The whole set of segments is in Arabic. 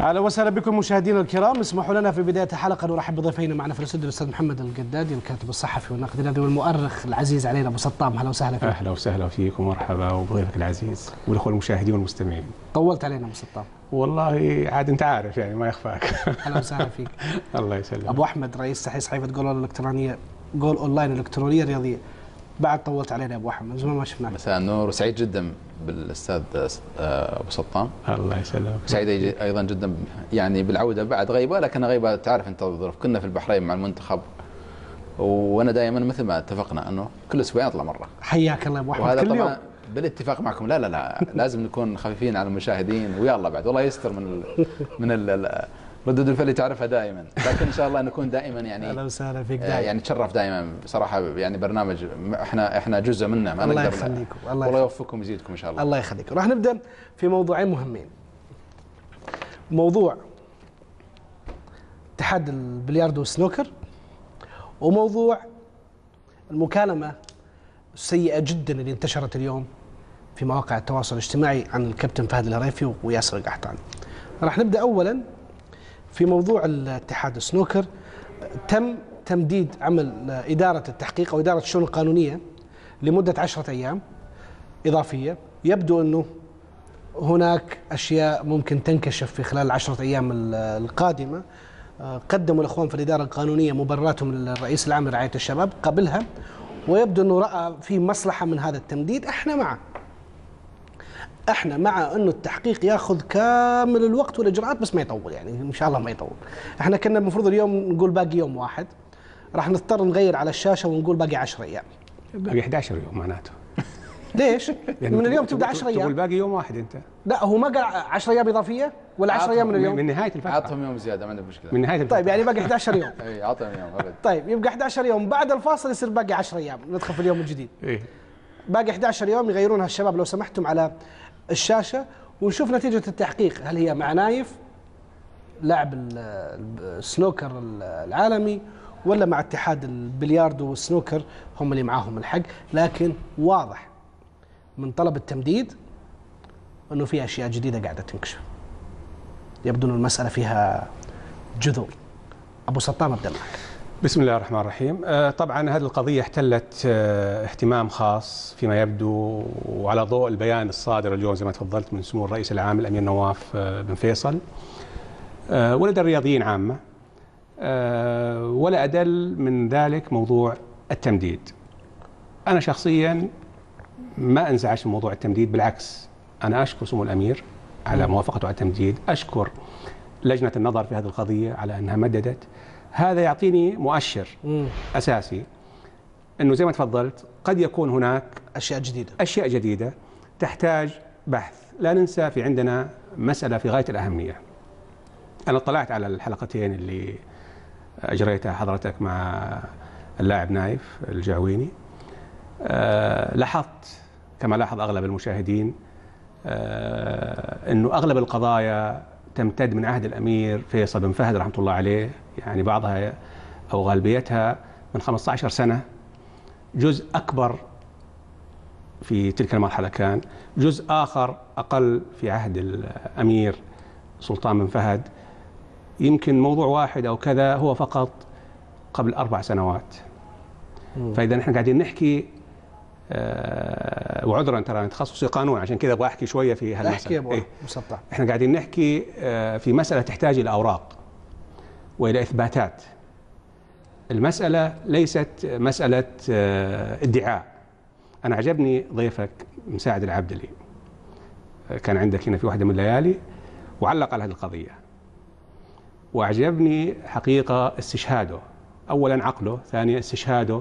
أهلا وسهلا بكم مشاهدينا الكرام. اسمحوا لنا في بداية الحلقة نرحب بضيفينا معنا في الأستوديو الأستاذ محمد القدادي الكاتب الصحفي والناقد الرياضي والمؤرخ العزيز علينا أبو سطام. أهلا وسهلا فيك. أهلا وسهلا فيك ومرحبا وبضيفك العزيز والاخوه المشاهدين والمستمعين. طولت علينا أبو سطام. والله عاد أنت عارف يعني ما يخفاك. أهلا وسهلا فيك. الله يسلمك. أبو أحمد رئيس تحرير صحيفة جول الالكترونيه جول أونلاين الالكترونيه الرياضيه بعد طولت علينا يا أبو أحمد من زمان ما شفناك. مساء النور. وسعيد جدا. بالأستاذ آه، أبو سطام الله يسلمك. سعيد أيضا جدا يعني بالعودة بعد غيبة لكن غيبة تعرف أنت الظروف. كنا في البحرين مع المنتخب وأنا دائما مثل ما اتفقنا أنه كل أسبوعين أطلع مرة. حياك الله ابو احمد كل يوم. بالاتفاق معكم. لا لا لا لازم نكون خفيفين على المشاهدين ويلا بعد والله يستر من ال من ال ردود الفعل تعرفها دائما. لكن إن شاء الله نكون دائما يعني أهلا وسهلا فيك آه، دائما. يعني تشرف دائما بصراحه يعني برنامج إحنا إحنا جزء منه ما الله نقدر يخليكم الله الله يخليكم. يوفقكم ويزيدكم إن شاء الله. الله يخليك راح نبدأ في موضوعين مهمين. موضوع اتحاد البلياردو والسنوكر وموضوع المكالمة السيئة جدا اللي انتشرت اليوم في مواقع التواصل الاجتماعي عن الكابتن فهد الهريفي وياسر القحطاني. راح نبدأ اولا في موضوع الاتحاد السنوكر تم تمديد عمل إدارة التحقيق أو إدارة الشؤون القانونية لمدة عشرة أيام إضافية. يبدو أنه هناك أشياء ممكن تنكشف في خلال العشرة أيام ال- القادمة. قدموا الأخوان في الإدارة القانونية مبرراتهم للرئيس العام لرعاية الشباب قبلها ويبدو أنه رأى في مصلحة من هذا التمديد. إحنا معه. إحنا مع انه التحقيق ياخذ كامل الوقت والاجراءات بس ما يطول يعني إن شاء الله ما يطول. إحنا كنا المفروض اليوم نقول باقي يوم واحد راح نضطر نغير على الشاشة ونقول باقي 10 أيام. باقي 11 يوم معناته ليش؟ يعني من اليوم تقول- تبدأ 10 تقول أيام. باقي يوم واحد أنت لا هو ما قال 10 أيام إضافية ولا 10 أيام من اليوم؟ من نهاية الفترة عطهم يوم زيادة ما عندي مشكلة من نهاية الفترة طيب يعني باقي 11 يوم. إي عطهم يوم أبد طيب يبقى 11 يوم بعد الفاصل يصير باقي 10 أيام ندخل في اليوم الجديد. إيه؟ باقي 11 يوم يغيرونها الشباب لو سمحتم على الشاشة ونشوف نتيجة التحقيق. هل هي مع نايف لاعب ال- السنوكر العالمي ولا مع اتحاد البلياردو والسنوكر هم اللي معاهم الحق. لكن واضح من طلب التمديد إنه في أشياء جديدة قاعدة تنكشف. يبدو ان المسألة فيها جذور. أبو سطام أبدأ معك. بسم الله الرحمن الرحيم. آه، طبعا هذه القضية احتلت آه، اهتمام خاص فيما يبدو وعلى ضوء البيان الصادر اليوم زي ما تفضلت من سمو الرئيس العام الأمير نواف آه، بن فيصل. ولدى الرياضيين عامة. ولا أدل من ذلك موضوع التمديد. أنا شخصيا ما انزعجت من موضوع التمديد بالعكس أنا أشكر سمو الأمير على موافقته على التمديد. أشكر لجنة النظر في هذه القضية على أنها مددت. هذا يعطيني مؤشر أساسي. إنه زي ما تفضلت قد يكون هناك أشياء جديدة. أشياء جديدة تحتاج بحث. لا ننسى في عندنا مسألة في غاية الأهمية. أنا اطلعت على الحلقتين اللي أجريتها حضرتك مع اللاعب نايف الجعويني أه لاحظت كما لاحظ أغلب المشاهدين أه إنه أغلب القضايا تمتد من عهد الأمير فيصل بن فهد رحمة الله عليه يعني بعضها أو غالبيتها من 15 سنة. جزء أكبر في تلك المرحلة كان جزء آخر أقل في عهد الأمير سلطان بن فهد. يمكن موضوع واحد أو كذا هو فقط قبل أربع سنوات. فإذا نحن قاعدين نحكي آه وعذرا ترى أنا تخصصي قانون عشان كذا أبغى أحكي شوية في هالمسألة. أحكي يا أبو إيه؟ مسطح. إحنا قاعدين نحكي آه، في مسألة تحتاج إلى أوراق. وإلى إثباتات. المسألة ليست مسألة آه، ادعاء. أنا عجبني ضيفك مساعد العبدلي آه، كان عندك هنا في واحدة من الليالي وعلق على هذه القضية. وأعجبني حقيقة استشهاده. أولا عقله ثانيا استشهاده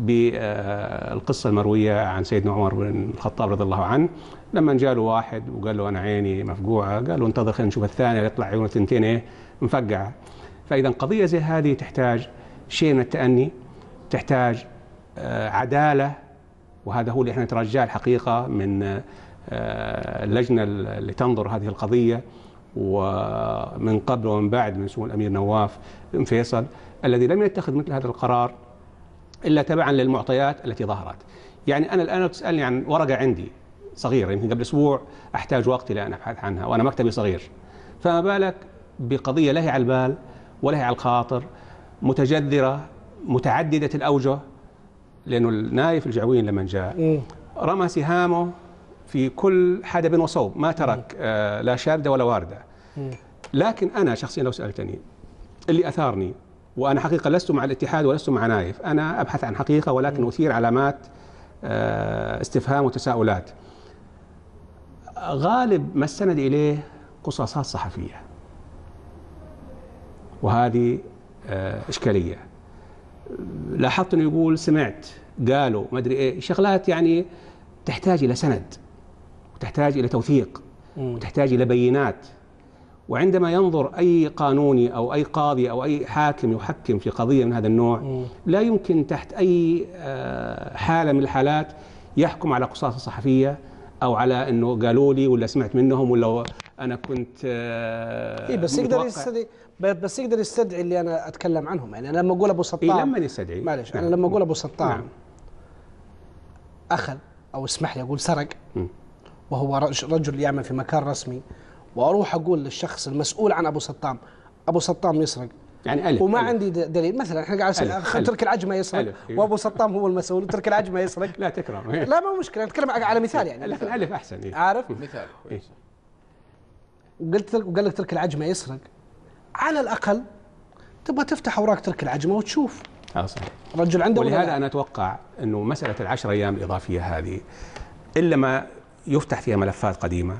بالقصة المروية عن سيدنا عمر بن الخطاب رضي الله عنه. لما جاء له واحد وقال له أنا عيني مفقوعة قال له انتظر خلينا نشوف الثانية يطلع عيونه تنتين إيه؟ مفقعة. فإذا قضية زي هذه تحتاج شيء من التأني تحتاج آه، عدالة وهذا هو اللي إحنا نترجاه الحقيقة من آه، اللجنة اللي تنظر هذه القضية ومن قبل ومن بعد من سمو الأمير نواف بن فيصل الذي لم يتخذ مثل هذا القرار إلا تبعا للمعطيات التي ظهرت. يعني أنا الآن لو تسالني عن ورقة عندي صغيرة يمكن قبل أسبوع أحتاج وقت إلى ان أبحث عنها وأنا مكتبي صغير. فما بالك بقضية لا على البال ولا هي على الخاطر متجذرة متعددة الأوجه لأنه النايف الجعوين لما جاء. رمى سهامه في كل حدب وصوب ما ترك آه لا شاردة ولا واردة. لكن أنا شخصيا لو سألتني اللي أثارني وأنا حقيقة لست مع الاتحاد ولست مع نايف أنا أبحث عن حقيقة ولكن أثير علامات آه، استفهام وتساؤلات. غالب ما استند إليه قصاصات صحفية. وهذه آه، إشكالية لاحظت إنه يقول سمعت قالوا ما أدري إيه شغلات يعني تحتاج إلى سند وتحتاج إلى توثيق. وتحتاج إلى بينات وعندما ينظر أي قانوني أو أي قاضي أو أي حاكم يحكم في قضية من هذا النوع. لا يمكن تحت أي آه، حالة من الحالات يحكم على قصاص صحفية أو على إنه قالوا لي ولا سمعت منهم ولا أنا كنت آه، اي بس يقدر. يستدعي بس يقدر يستدعي اللي أنا أتكلم عنهم يعني أنا لما أقول أبو اي سطام لما يستدعي معلش نعم. أنا لما أقول أبو سطام نعم. أخذ أو اسمح لي أقول سرق. وهو رج- رجل يعمل في مكان رسمي وأروح أقول للشخص المسؤول عن أبو سطام أبو سطام يسرق يعني ألف وما ألف. عندي دليل مثلا إحنا قاعد ألف، ألف. ترك العجمة يسرق ألف، إيه. وأبو سطام هو المسؤول وترك العجمة يسرق لا تكرم لا ما مشكلة نتكلم على مثال يعني لكن ألف أحسن إيه. عارف مثال كويس وقلت لك وقال لك ترك العجمة يسرق. على الأقل تبغى تفتح أوراق ترك العجمة وتشوف. صحيح رجل عنده ولهذا؟ أنا أتوقع إنه مسألة العشر أيام الإضافية هذه إلا ما يفتح فيها ملفات قديمة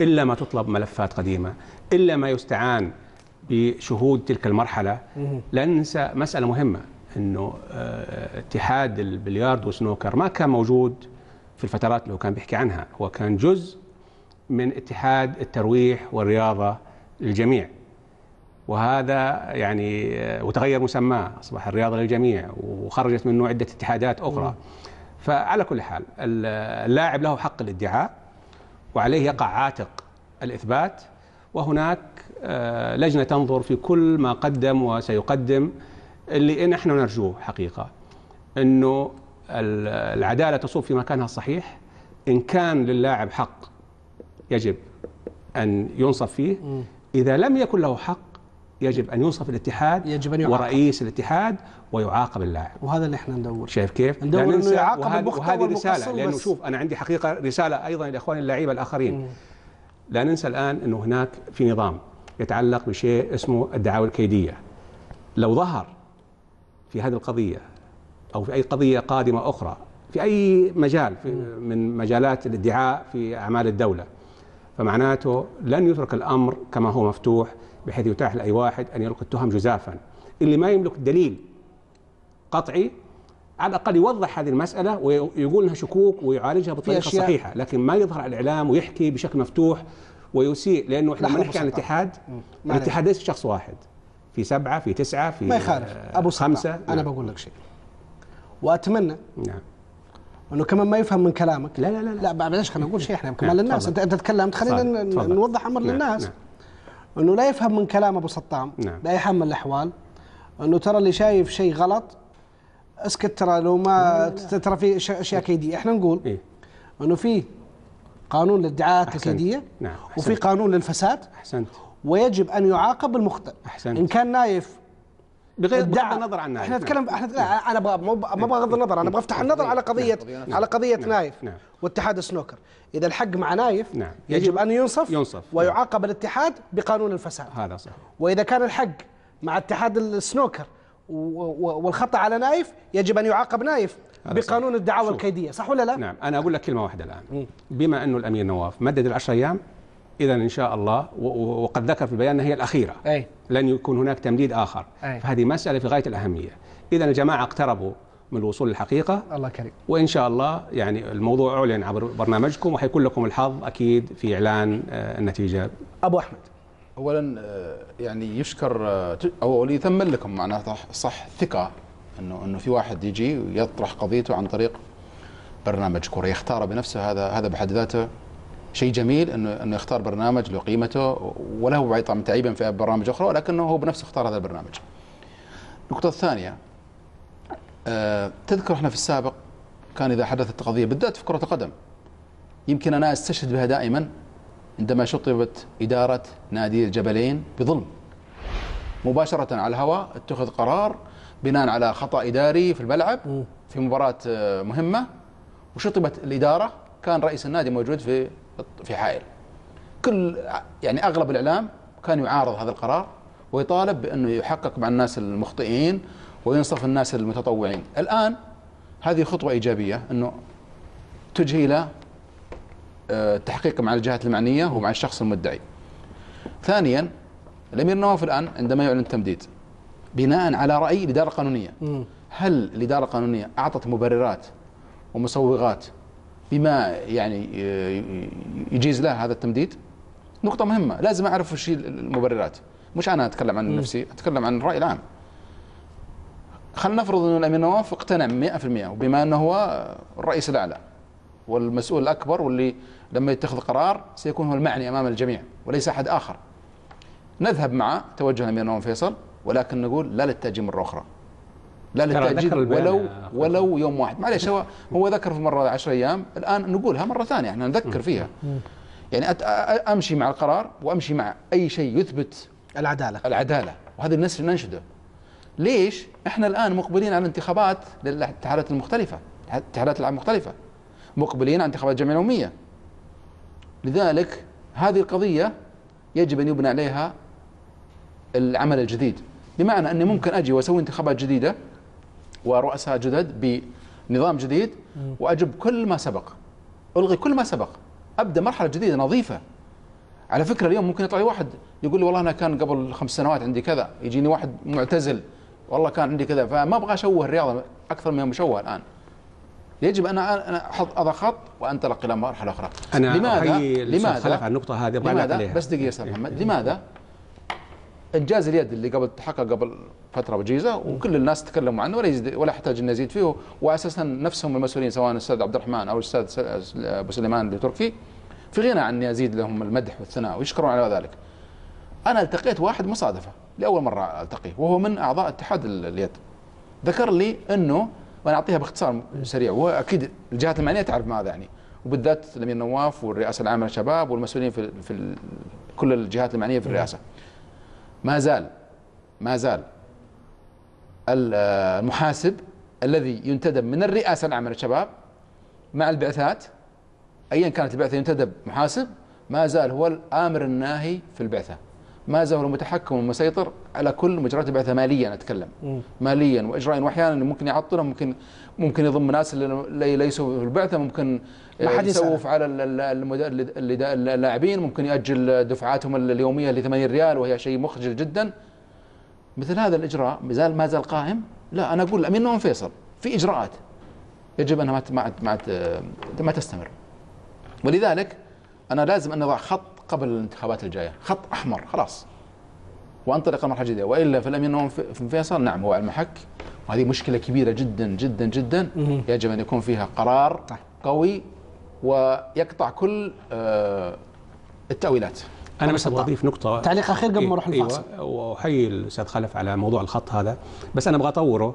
إلا ما تطلب ملفات قديمة إلا ما يستعان بشهود تلك المرحلة لا ننسى مسألة مهمة إنه آه، اتحاد البلياردو والسنوكر ما كان موجود في الفترات اللي هو كان بيحكي عنها. هو كان جزء من اتحاد الترويح والرياضة للجميع. وهذا يعني آه، وتغير مسماه أصبح الرياضة للجميع وخرجت منه عدة اتحادات أخرى. فعلى كل حال ال- اللاعب له حق الادعاء وعليه يقع عاتق الإثبات. وهناك آه، لجنة تنظر في كل ما قدم وسيقدم اللي نحن نرجوه حقيقة إنه ال- العدالة تصب في مكانها الصحيح. إن كان للاعب حق يجب أن ينصف فيه. إذا لم يكن له حق يجب أن ينصف الاتحاد يجب أن يعاقب. ورئيس الاتحاد ويعاقب اللاعب. وهذا اللي إحنا ندور. شايف كيف؟ ندور ننسى يعاقب المخطئ وهذه لأنه بس. شوف أنا عندي حقيقة رسالة أيضا لإخواني اللعيبة الآخرين. لا ننسى الآن أنه هناك في نظام يتعلق بشيء اسمه الدعاوى الكيدية. لو ظهر في هذه القضية أو في أي قضية قادمة أخرى في أي مجال في من مجالات الادعاء في أعمال الدولة فمعناته لن يترك الأمر كما هو مفتوح بحيث يتاح لأي واحد أن يلقي التهم جزافا. اللي ما يملك دليل قطعي على الأقل يوضح هذه المسألة ويقول إنها شكوك ويعالجها بطريقة صحيحة لكن ما يظهر على الإعلام ويحكي بشكل مفتوح ويسيء لأنه إحنا لحظة لما نحكي عن. الاتحاد. الاتحاد ليس شخص واحد. في سبعة في تسعة في ما يخالف. أبو خمسه خمسة. أنا نعم. بقول لك شيء. وأتمنى نعم. إنه كمان ما يفهم من كلامك لا لا لا لا لا معلش خلينا نقول شيء إحنا كمان نعم، للناس أنت. أنت تكلمت خلينا. نوضح أمر نعم، للناس نعم. إنه لا يفهم من كلام أبو سطام نعم. بأي حال من الأحوال إنه ترى اللي شايف شيء غلط اسكت ترى لو ما ترى في أشياء كيدية إحنا نقول إيه؟ إنه في قانون للادعاءات أحسنت. الكيدية نعم، وفي. قانون للفساد أحسنت ويجب أن يعاقب المخطئ أحسنت. إن كان نايف بغير بغض النظر عن نايف إحنا نعم. نتكلم إحنا لا أنا أبغى مو ب- ما بغض النظر أنا بفتح النظر على قضيه قضية على قضية نعم. نايف نعم. واتحاد السنوكر إذا الحق مع نايف نعم. يجب أن ينصف ينصف. ويعاقب الاتحاد بقانون الفساد هذا صح وإذا كان الحق مع اتحاد السنوكر والخطأ على نايف يجب أن يعاقب نايف. بقانون الدعاوى. الكيديه صح ولا لا نعم أنا أقول لك كلمة واحدة الآن بما أنه الأمير نواف مدد العشر أيام اذا إن شاء الله وقد ذكر في البيان أنها هي الأخيرة. أي. لن يكون هناك تمديد آخر. أي. فهذه مسألة في غاية الأهمية. اذا الجماعة اقتربوا من الوصول للحقيقة. الله كريم. وإن شاء الله يعني الموضوع أعلن عبر برنامجكم وحيكون لكم الحظ أكيد في إعلان آه، النتيجة. أبو أحمد. اولا آه، يعني يشكر آه، أو يثمن لكم معناته صح ثقة إنه إنه في واحد يجي ويطرح قضيته عن طريق برنامج كره يختاره بنفسه هذا هذا بحد ذاته. شيء جميل انه إنه يختار برنامج له قيمته وله بعض طبعا تعيبا في برامج أخرى ولكنه هو بنفسه اختار هذا البرنامج. النقطة الثانية آه، تذكر إحنا في السابق كان إذا حدثت قضية بالذات في كرة القدم. يمكن أنا أستشهد بها دائما عندما شطبت إدارة نادي الجبلين بظلم. مباشرة على الهواء اتخذ قرار بناء على خطأ إداري في الملعب في مباراة آه، مهمة وشطبت الإدارة. كان رئيس النادي موجود في في حائل. كل يعني أغلب الإعلام كان يعارض هذا القرار ويطالب بأنه يحقق مع الناس المخطئين وينصف الناس المتطوعين. الآن هذه خطوة إيجابية أنه تجهي آه، التحقيق مع الجهات المعنية ومع الشخص المدعي. ثانيا الأمير نواف الآن عندما يعلن التمديد بناء على رأي الإدارة القانونية. مم. هل الإدارة القانونية أعطت مبررات ومسوغات بما يعني ي- يجيز له هذا التمديد. نقطة مهمة لازم أعرف وش المبررات. مش أنا أتكلم عن نفسي أتكلم عن الرأي العام. خلينا نفرض أن الأمير نواف اقتنع 100% وبما أنه هو الرئيس الأعلى والمسؤول الأكبر واللي لما يتخذ قرار سيكون هو المعني أمام الجميع وليس أحد آخر. نذهب مع توجه الأمير نواف فيصل ولكن نقول لا للتأجيل مرة أخرى. لا البيان ولو. ولو يوم واحد. معليش هو هو ذكر في مرة 10 أيام. الآن نقولها مرة ثانية إحنا نذكر فيها. يعني أمشي مع القرار وأمشي مع أي شيء يثبت العدالة. العدالة. وهذا النسر ننشده. ليش؟ إحنا الآن مقبلين على انتخابات للاتحادات المختلفة. اتحادات العاب مختلفة. مقبلين على انتخابات الجمعيه العموميه لذلك هذه القضية يجب أن يبنى عليها العمل الجديد. بمعنى أني ممكن أجي وأسوي انتخابات جديدة ورؤساء جدد بنظام جديد وأجب كل ما سبق ألغي كل ما سبق أبدأ مرحلة جديدة نظيفة. على فكرة اليوم ممكن يطلع لي واحد يقول لي والله أنا كان قبل خمس سنوات عندي كذا يجيني واحد معتزل والله كان عندي كذا فما أبغى أشوه الرياضة أكثر من مشوه الآن. يجب أن أنا أحط اضع خط وأنطلق إلى مرحلة أخرى. أنا لماذا؟ لماذا؟ على النقطة هذه لماذا؟ عليها. بس دقيقة أستاذ محمد. لماذا؟ انجاز اليد اللي قبل تحقق قبل فترة وجيزة وكل الناس تكلموا عنه ولا يزيد ولا يحتاج ان نزيد فيه واساسا نفسهم المسؤولين سواء الأستاذ عبد الرحمن أو الأستاذ أبو سليمان التركي في غنى عن إني أزيد لهم المدح والثناء ويشكرون على ذلك. أنا التقيت واحد مصادفة لأول مرة ألتقيه وهو من أعضاء اتحاد ال- اليد. ذكر لي إنه وأنا أعطيها باختصار سريع واكيد الجهات المعنية تعرف ماذا يعني وبالذات الامير نواف والرئاسة العامة للشباب والمسؤولين في في كل الجهات المعنية في الرئاسة. ما زال ما زال ال- المحاسب الذي ينتدب من الرئاسة العامة للشباب مع البعثات ايا كانت البعثة ينتدب محاسب ما زال هو الآمر الناهي في البعثة. ما زال هو المتحكم والمسيطر على كل مجريات البعثة ماليا أتكلم. ماليا واجرائيا واحيانا ممكن يعطلهم ممكن ممكن يضم ناس اللي ليسوا في البعثة ممكن يسأل. يسوف على اللاعبين ممكن يأجل دفعاتهم اليومية ل 80 ريال وهي شيء مخجل جدا. مثل هذا الإجراء ما زال ما زال قائم؟ لا أنا أقول الامير نواف فيصل في إجراءات يجب أنها ما ما ما تستمر. ولذلك أنا لازم أن اضع خط قبل الانتخابات الجاية. خط أحمر خلاص. وأنطلق المرحله الجديده وإلا فالامير نواف ف- فيصل. نعم هو على المحك وهذه مشكلة كبيرة جدا جدا جدا. يجب أن يكون فيها قرار طيب. قوي ويقطع كل آه، التأويلات. أنا بس أبغى أضيف نقطة. تعليق أخير قبل ما نروح إيه، الفاصل أيوه واحيي الاستاذ خلف على موضوع الخط هذا. بس أنا أبغى أطوره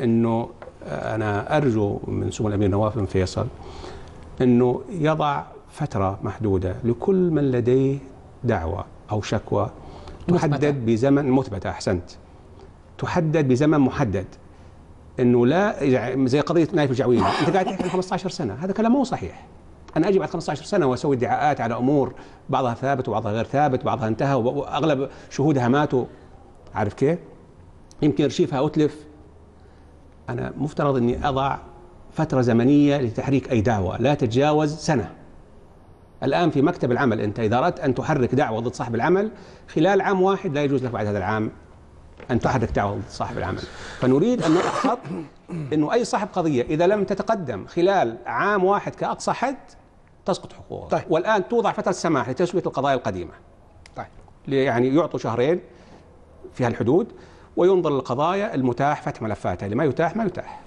إنه أنا أرجو من سمو الأمير نواف بن فيصل إنه يضع فترة محدودة لكل من لديه دعوة أو شكوى مثبتة. تحدد بزمن مثبته أحسنت. تحدد بزمن محدد. إنه لا زي قضية نايف الجعويني أنت قاعد تحكي عن 15 سنة. هذا كلام مو صحيح. أنا أجي بعد 15 سنة وأسوي ادعاءات على أمور بعضها ثابت وبعضها غير ثابت بعضها انتهى واغلب شهودها ماتوا. عارف كيف؟ يمكن أرشيفها أتلف. أنا مفترض إني أضع فترة زمنية لتحريك أي دعوة. لا تتجاوز سنة. الآن في مكتب العمل أنت إذا أردت أن تحرك دعوة ضد صاحب العمل خلال عام واحد لا يجوز لك بعد هذا العام أن تحرك دعوة ضد صاحب العمل. فنريد أن نضع خط إنه أي صاحب قضية إذا لم تتقدم خلال عام واحد كأقصى حد تسقط حقوقه. طيب. والآن توضع فترة سماح لتسوية القضايا القديمة. طيب. يعني يعطوا شهرين في هالحدود وينظر للقضايا المتاح فتح ملفاتها اللي ما يتاح ما يتاح.